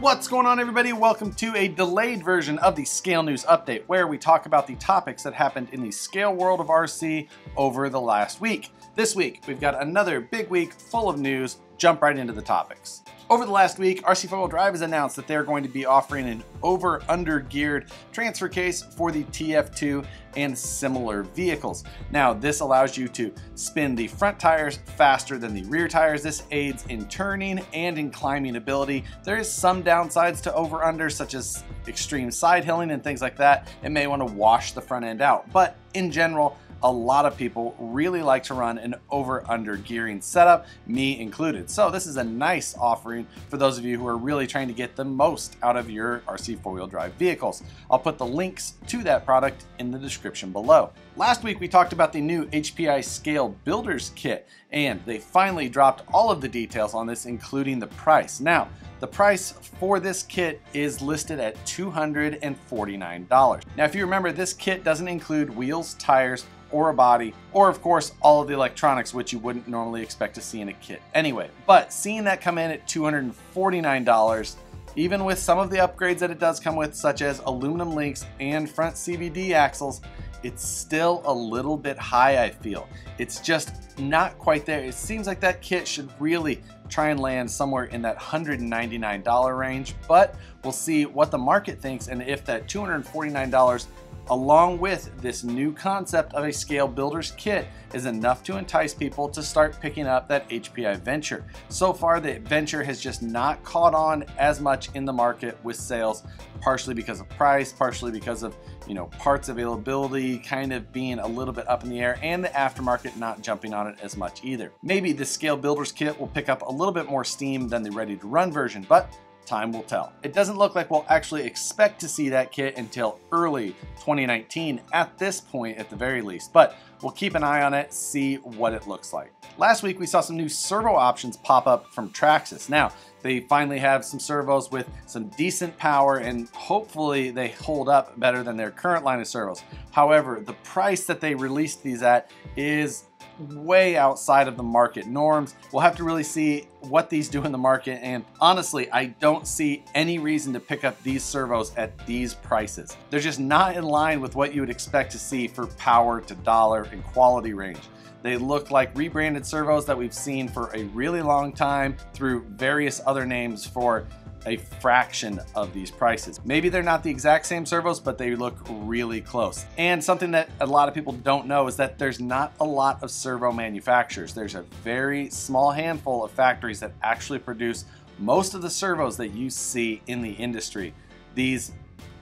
What's going on, everybody? Welcome to a delayed version of the Scale News Update, where we talk about the topics that happened in the scale world of RC over the last week. This week, we've got another big week full of news. Jump right into the topics. Over the last week, RC Wheel Drive has announced that they're going to be offering an over-under geared transfer case for the TF2 and similar vehicles. Now, this allows you to spin the front tires faster than the rear tires. This aids in turning and in climbing ability. There is some downsides to over-under, such as extreme side hilling and things like that. It may want to wash the front end out, but in general, a lot of people really like to run an over under gearing setup, me included. So this is a nice offering for those of you who are really trying to get the most out of your RC four wheel drive vehicles. I'll put the links to that product in the description below. Last week we talked about the new HPI Scale Builders Kit and they finally dropped all of the details on this including the price. Now, the price for this kit is listed at $249. Now, if you remember, this kit doesn't include wheels, tires, or a body, or of course, all of the electronics, which you wouldn't normally expect to see in a kit anyway. But seeing that come in at $249, even with some of the upgrades that it does come with, such as aluminum links and front CVD axles, it's still a little bit high, I feel. It's just not quite there. It seems like that kit should really try and land somewhere in that $199 range, but we'll see what the market thinks and if that $249 along with this new concept of a scale builder's kit is enough to entice people to start picking up that HPI Venture. So far, the Venture has just not caught on as much in the market with sales, partially because of price, partially because of you know parts availability kind of being a little bit up in the air and the aftermarket not jumping on it as much either. Maybe the scale builder's kit will pick up a little bit more steam than the ready to run version, but Time will tell. It doesn't look like we'll actually expect to see that kit until early 2019 at this point at the very least, but we'll keep an eye on it, see what it looks like. Last week we saw some new servo options pop up from Traxxas. Now, they finally have some servos with some decent power and hopefully they hold up better than their current line of servos. However, the price that they released these at is way outside of the market norms. We'll have to really see what these do in the market and honestly, I don't see any reason to pick up these servos at these prices. They're just not in line with what you would expect to see for power to dollar and quality range. They look like rebranded servos that we've seen for a really long time through various other names for a fraction of these prices. Maybe they're not the exact same servos, but they look really close. And something that a lot of people don't know is that there's not a lot of servo manufacturers. There's a very small handful of factories that actually produce most of the servos that you see in the industry. These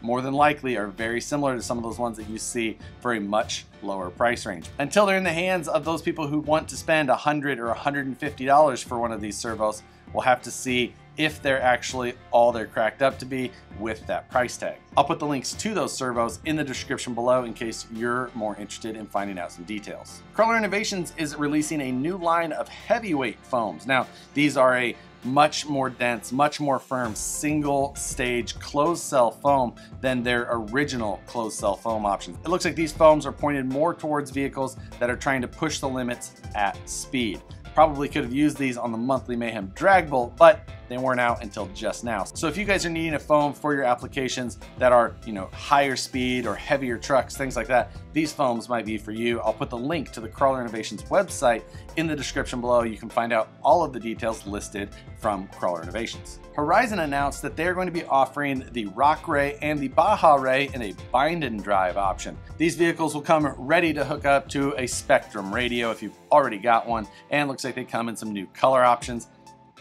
more than likely are very similar to some of those ones that you see for a much lower price range. Until they're in the hands of those people who want to spend 100 or $150 for one of these servos, we'll have to see if they're actually all they're cracked up to be with that price tag. I'll put the links to those servos in the description below in case you're more interested in finding out some details. Crawler Innovations is releasing a new line of heavyweight foams. Now, these are a much more dense, much more firm single stage closed cell foam than their original closed cell foam options. It looks like these foams are pointed more towards vehicles that are trying to push the limits at speed. Probably could have used these on the monthly Mayhem drag bolt, but they weren't out until just now. So if you guys are needing a foam for your applications that are, you know, higher speed or heavier trucks, things like that, these foams might be for you. I'll put the link to the Crawler Innovations website in the description below. You can find out all of the details listed from Crawler Innovations. Horizon announced that they're going to be offering the Rock Rey and the Baja Rey in a bind and drive option. These vehicles will come ready to hook up to a Spektrum radio if you've already got one, and looks like they come in some new color options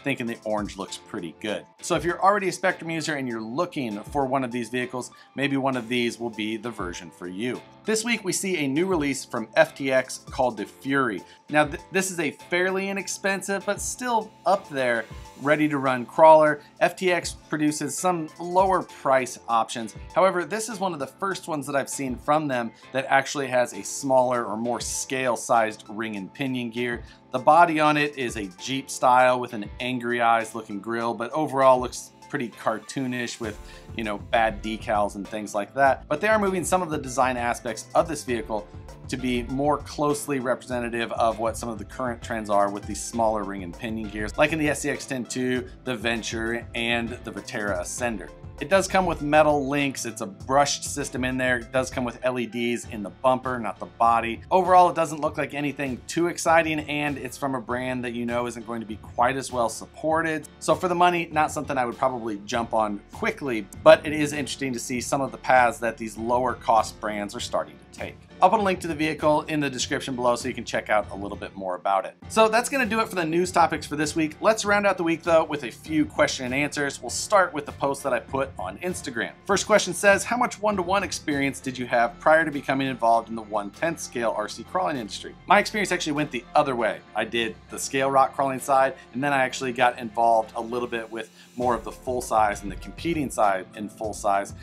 thinking the orange looks pretty good. So if you're already a Spektrum user and you're looking for one of these vehicles, maybe one of these will be the version for you. This week we see a new release from FTX called the Fury. Now th this is a fairly inexpensive but still up there ready to run crawler. FTX produces some lower price options. However, this is one of the first ones that I've seen from them that actually has a smaller or more scale sized ring and pinion gear. The body on it is a Jeep style with an angry eyes looking grill, but overall looks pretty cartoonish with, you know, bad decals and things like that. But they are moving some of the design aspects of this vehicle to be more closely representative of what some of the current trends are with these smaller ring and pinion gears, like in the SCX 2, the Venture, and the Vaterra Ascender. It does come with metal links. It's a brushed system in there. It does come with LEDs in the bumper, not the body. Overall, it doesn't look like anything too exciting and it's from a brand that you know isn't going to be quite as well supported. So for the money, not something I would probably jump on quickly, but it is interesting to see some of the paths that these lower cost brands are starting to take. I'll put a link to the vehicle in the description below so you can check out a little bit more about it. So that's going to do it for the news topics for this week. Let's round out the week though with a few question and answers. We'll start with the post that I put on Instagram. First question says, how much one-to-one -one experience did you have prior to becoming involved in the 1/10 scale RC crawling industry? My experience actually went the other way. I did the scale rock crawling side and then I actually got involved a little bit with more of the full size and the competing side in full size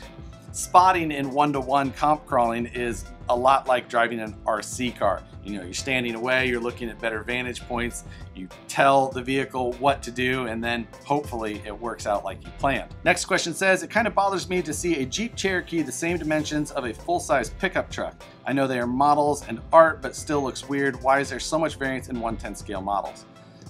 spotting in one-to-one comp crawling is a lot like driving an RC car. You know, you're standing away, you're looking at better vantage points, you tell the vehicle what to do, and then hopefully it works out like you planned. Next question says, it kind of bothers me to see a Jeep Cherokee the same dimensions of a full-size pickup truck. I know they are models and art, but still looks weird. Why is there so much variance in 110 scale models?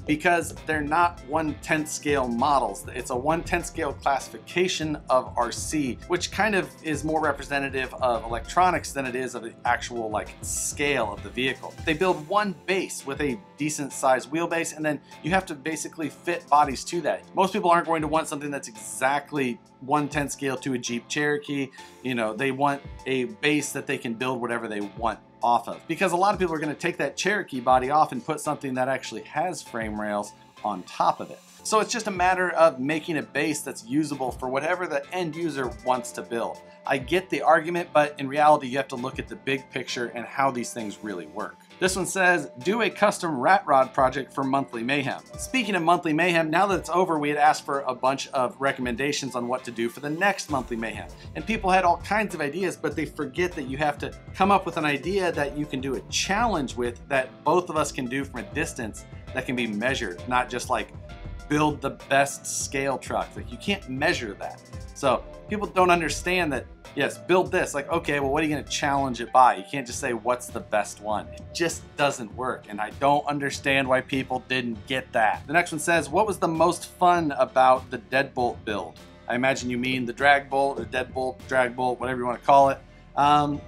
Because they're not 1 10th scale models. It's a 1 10th scale classification of RC, which kind of is more representative of electronics than it is of the actual like scale of the vehicle. They build one base with a decent sized wheelbase and then you have to basically fit bodies to that. Most people aren't going to want something that's exactly 1 10th scale to a Jeep Cherokee. You know, they want a base that they can build whatever they want off of. Because a lot of people are going to take that Cherokee body off and put something that actually has frame rails on top of it. So it's just a matter of making a base that's usable for whatever the end user wants to build. I get the argument, but in reality, you have to look at the big picture and how these things really work. This one says, do a custom rat rod project for Monthly Mayhem. Speaking of Monthly Mayhem, now that it's over, we had asked for a bunch of recommendations on what to do for the next Monthly Mayhem. And people had all kinds of ideas, but they forget that you have to come up with an idea that you can do a challenge with that both of us can do from a distance that can be measured, not just like build the best scale truck. Like you can't measure that. So people don't understand that yes, build this. Like, okay, well, what are you going to challenge it by? You can't just say, what's the best one? It just doesn't work. And I don't understand why people didn't get that. The next one says, what was the most fun about the deadbolt build? I imagine you mean the drag bolt the deadbolt, drag bolt, whatever you want to call it. Um,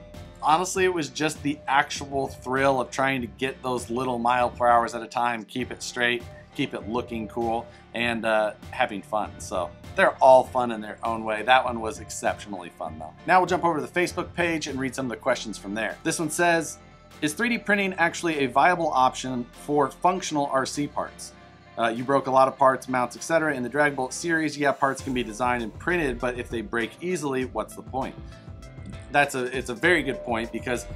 honestly, it was just the actual thrill of trying to get those little mile per hours at a time, keep it straight, keep it looking cool, and uh, having fun. So they're all fun in their own way. That one was exceptionally fun though. Now we'll jump over to the Facebook page and read some of the questions from there. This one says, is 3D printing actually a viable option for functional RC parts? Uh, you broke a lot of parts, mounts, etc. In the Dragbolt series, yeah, parts can be designed and printed, but if they break easily, what's the point? That's a it's a very good point because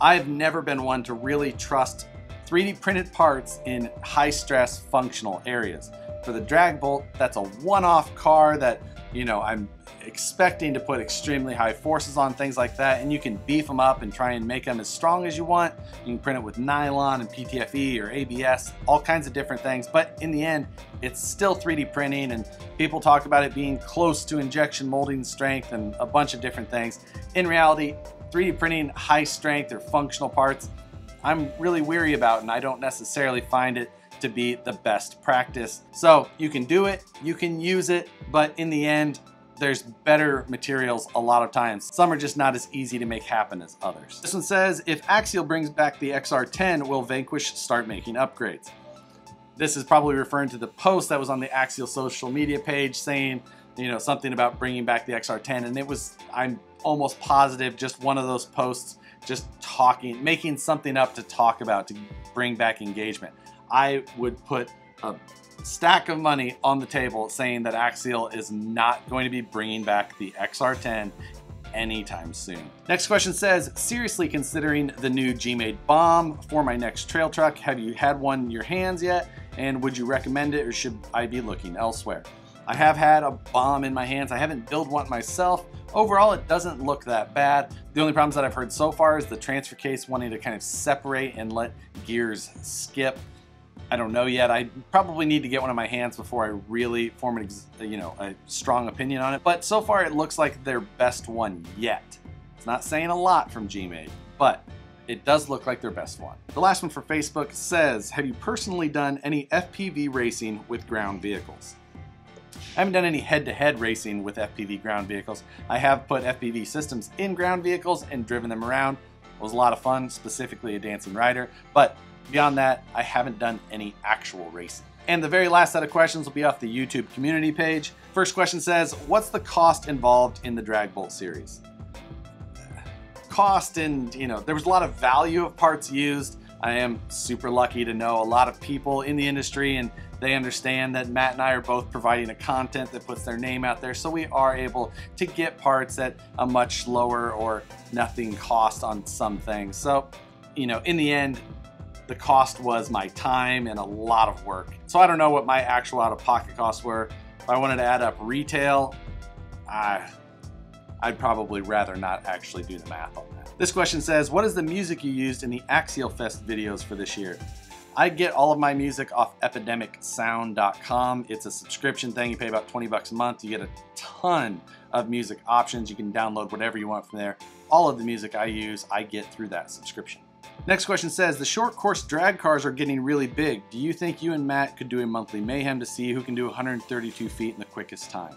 I've never been one to really trust 3D printed parts in high stress functional areas. For the drag bolt, that's a one-off car that, you know, I'm expecting to put extremely high forces on things like that and you can beef them up and try and make them as strong as you want. You can print it with nylon and PTFE or ABS, all kinds of different things, but in the end, it's still 3D printing and people talk about it being close to injection molding strength and a bunch of different things. In reality, 3D printing high strength or functional parts, I'm really weary about and I don't necessarily find it to be the best practice. So you can do it, you can use it, but in the end, there's better materials a lot of times. Some are just not as easy to make happen as others. This one says, if Axial brings back the XR10, will Vanquish start making upgrades? This is probably referring to the post that was on the Axial social media page saying, you know, something about bringing back the XR10. And it was, I'm almost positive, just one of those posts, just talking, making something up to talk about to bring back engagement. I would put a stack of money on the table saying that Axial is not going to be bringing back the XR10 anytime soon. Next question says, seriously considering the new G-Made bomb for my next trail truck, have you had one in your hands yet? And would you recommend it or should I be looking elsewhere? I have had a bomb in my hands. I haven't built one myself. Overall, it doesn't look that bad. The only problems that I've heard so far is the transfer case wanting to kind of separate and let gears skip I don't know yet. I probably need to get one in my hands before I really form an, you know, a strong opinion on it. But so far, it looks like their best one yet. It's not saying a lot from Gmade, but it does look like their best one. The last one for Facebook says, have you personally done any FPV racing with ground vehicles? I haven't done any head-to-head -head racing with FPV ground vehicles. I have put FPV systems in ground vehicles and driven them around. It was a lot of fun, specifically a Dancing Rider, but beyond that, I haven't done any actual racing. And the very last set of questions will be off the YouTube community page. First question says, what's the cost involved in the Dragbolt series? Cost and, you know, there was a lot of value of parts used. I am super lucky to know a lot of people in the industry and they understand that Matt and I are both providing a content that puts their name out there, so we are able to get parts at a much lower or nothing cost on some things. So, you know, in the end, the cost was my time and a lot of work. So I don't know what my actual out-of-pocket costs were. If I wanted to add up retail, I, I'd probably rather not actually do the math on that. This question says, what is the music you used in the Axial Fest videos for this year? I get all of my music off epidemicsound.com. It's a subscription thing. You pay about 20 bucks a month. You get a ton of music options. You can download whatever you want from there. All of the music I use, I get through that subscription. Next question says, the short course drag cars are getting really big. Do you think you and Matt could do a monthly mayhem to see who can do 132 feet in the quickest time?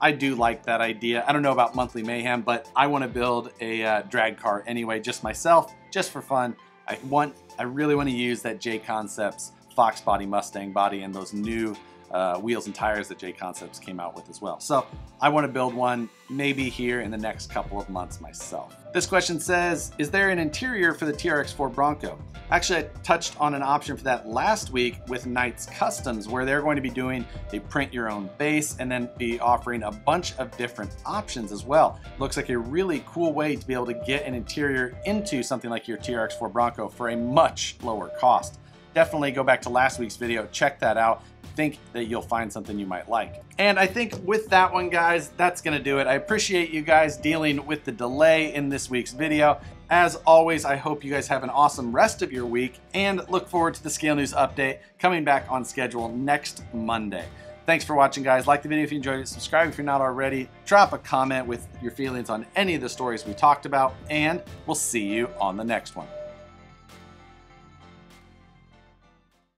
I do like that idea. I don't know about monthly mayhem, but I want to build a uh, drag car anyway, just myself, just for fun. I want, I really want to use that J Concepts Fox body Mustang body and those new uh, wheels and tires that J Concepts came out with as well. So I want to build one maybe here in the next couple of months myself. This question says, is there an interior for the TRX4 Bronco? Actually, I touched on an option for that last week with Knights Customs, where they're going to be doing a print your own base and then be offering a bunch of different options as well. Looks like a really cool way to be able to get an interior into something like your TRX4 Bronco for a much lower cost definitely go back to last week's video, check that out think that you'll find something you might like. And I think with that one, guys, that's gonna do it. I appreciate you guys dealing with the delay in this week's video. As always, I hope you guys have an awesome rest of your week and look forward to the Scale News update coming back on schedule next Monday. Thanks for watching, guys. Like the video if you enjoyed it. Subscribe if you're not already. Drop a comment with your feelings on any of the stories we talked about, and we'll see you on the next one.